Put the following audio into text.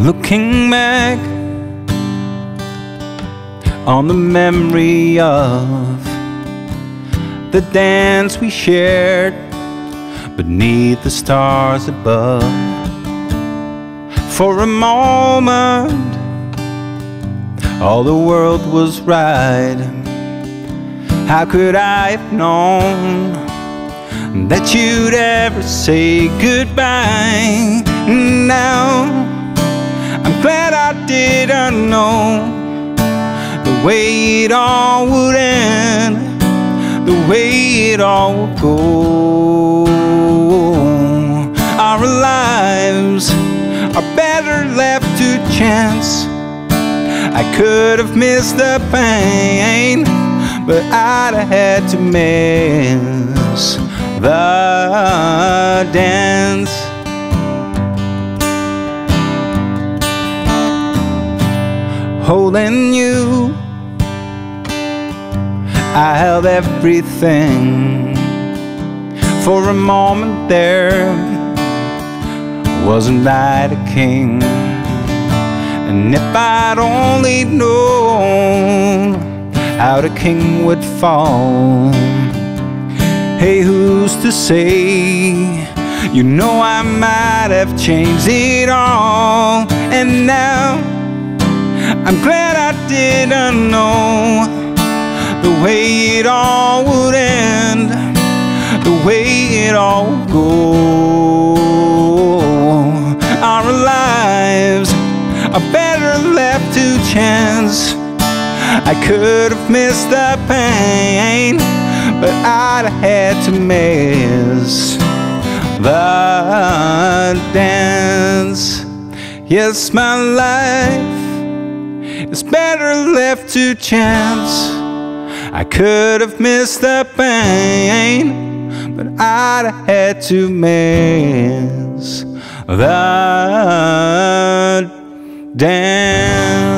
Looking back on the memory of the dance we shared beneath the stars above. For a moment, all the world was right. How could I have known that you'd ever say goodbye? Didn't know the way it all would end, the way it all would go. Our lives are better left to chance. I could have missed the pain, but I'd have had to miss the dance. Holding you, I held everything. For a moment there, wasn't I the king? And if I'd only known how the king would fall, hey, who's to say? You know I might have changed it all, and now I'm glad I didn't know the way it all would end, the way it all would go. Our lives are better left to chance. I could have missed the pain, but I'd have had to miss the dance. Yes, my life is better left to chance. I could have missed the pain, but I'd have had to miss the dance.